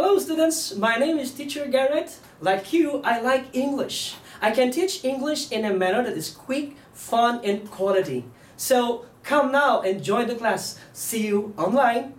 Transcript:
Hello students, my name is teacher Gareth. Like you, I like English. I can teach English in a manner that is quick, fun, and quality. So come now and join the class. See you online.